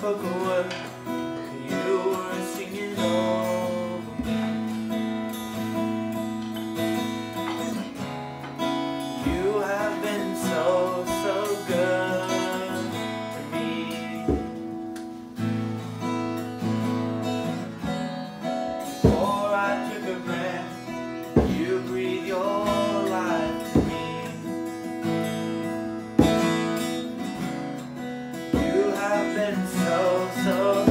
和顾问。so, so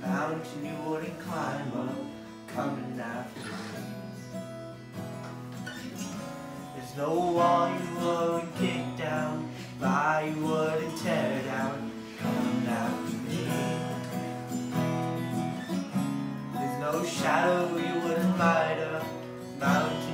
mountain you wouldn't climb up, coming after me. There's no wall you wouldn't kick down, lie you wouldn't tear down, coming after me. There's no shadow you wouldn't light up, mountain